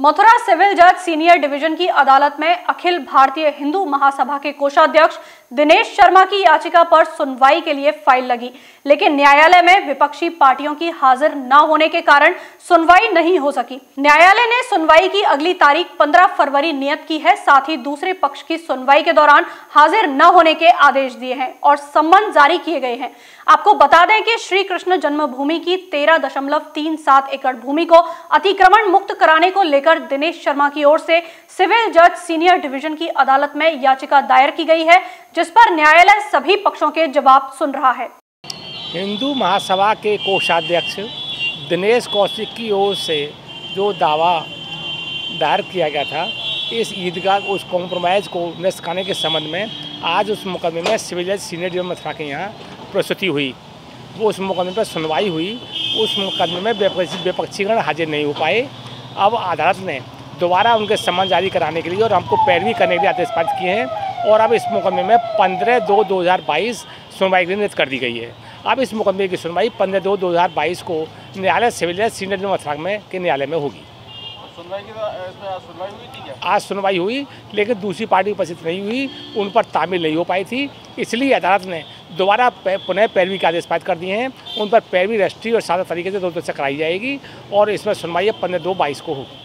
Mathura civil जज senior division की अदालत में अखिल भारतीय हिंदू महासभा के कोषाध्यक्ष दिनेश शर्मा की याचिका पर सुनवाई के लिए फ़ाइल लगी, लेकिन न्यायालय में विपक्षी पार्टियों की हाजिर न होने के कारण सुनवाई नहीं हो सकी। न्यायालय ने सुनवाई की अगली तारीख 15 फरवरी नियत की है, साथ ही दूसरे पक्ष की सुनवाई के दौरान हाजिर न होने के आदेश दिए हैं और सम्मन जारी किए गए हैं। आपको बता दें कि श्री कृष्ण जन्मभूमि की तेरह एकड़ भूमि को अतिक्रमण मुक्त कराने को लेकर दिनेश शर्मा की ओर से सिविल जज सीनियर डिवीज़न की अदालत में याचिका दायर की गई है, जिस पर न्यायालय सभी पक्षों के जवाब सुन रहा है। हिंदू महासभा के कोषाध्यक्ष दिनेश कौशिक की ओर से जो दावा दायर किया गया था, इस ईदगाह उस कॉम्प्रोमाइज़ को निष्काने के संबंध में आज उस मुकदमे में सिविल जज सीनियर डिवीज़न मथुरा के यहाँ प्रस्तुति हुई। वो उस मुकदमे पर सुनवाई हुई, उस मुकदमे में विपक्षीगण हाजिर नहीं हो पाए। अब अदालत ने दोबारा उनके समन जारी कराने के लिए और हमको पैरवी करने के लिए आदेश पारित किए हैं और अब इस मुकदमे में पंद्रह दो दो हज़ार बाईस सुनवाई के लिए कर दी गई है। अब इस मुकदमे की सुनवाई पंद्रह दो दो हज़ार बाईस को न्यायालय सिविल सीनियर मथुरा में के न्यायालय में होगी। आज सुनवाई हुई लेकिन दूसरी पार्टी उपस्थित नहीं हुई, उन पर तामील नहीं हो पाई थी। इसलिए अदालत ने दोबारा पुनः पैरवी के आदेश पारित कर दिए हैं। उन पर पैरवी रजिस्ट्री और सादा तरीके से दो से कराई जाएगी और इसमें सुनवाई पंद्रह दो बाईस को होगी।